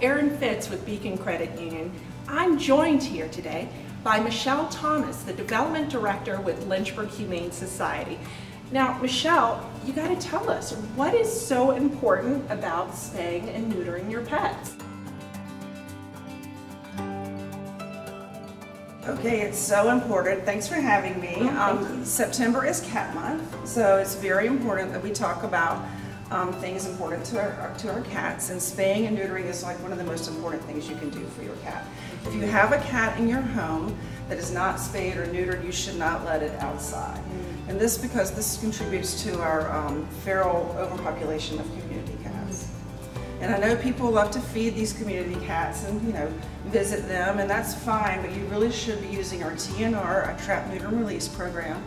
Erin Fitz with Beacon Credit Union. I'm joined here today by Michelle Thomas, the Development Director with Lynchburg Humane Society. Now, Michelle, you got to tell us, what is so important about spaying and neutering your pets? Okay, it's so important. Thanks for having me. Oh, um, September is Cat Month, so it's very important that we talk about um, things important to our, to our cats, and spaying and neutering is like one of the most important things you can do for your cat. If you have a cat in your home that is not spayed or neutered, you should not let it outside. Mm. And this because this contributes to our um, feral overpopulation of community cats. And I know people love to feed these community cats and, you know, visit them, and that's fine, but you really should be using our TNR, a trap, neuter, and release program,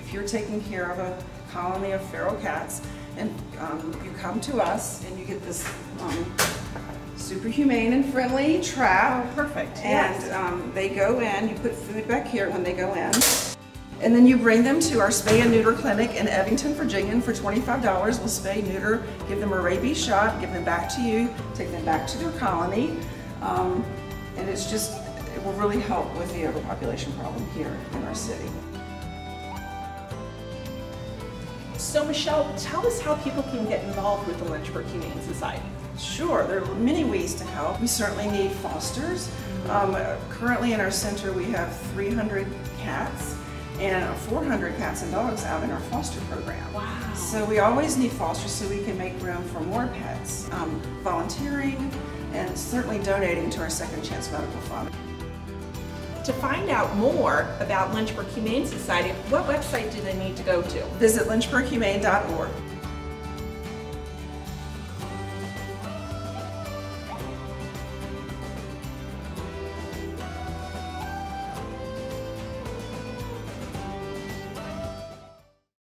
if you're taking care of a colony of feral cats, and um, you come to us and you get this um, super humane and friendly trap. Oh, perfect. And yes. um, they go in, you put food back here when they go in. And then you bring them to our spay and neuter clinic in Evington, Virginia for $25. We'll spay, neuter, give them a rabies shot, give them back to you, take them back to their colony. Um, and it's just, it will really help with the overpopulation problem here in our city. So Michelle, tell us how people can get involved with the Lynchburg Humane Society. Sure, there are many ways to help. We certainly need fosters. Um, currently in our center we have 300 cats and 400 cats and dogs out in our foster program. Wow. So we always need fosters so we can make room for more pets. Um, volunteering and certainly donating to our Second Chance Medical Fund. To find out more about Lynchburg Humane Society, what website do they need to go to? Visit lynchburghumane.org.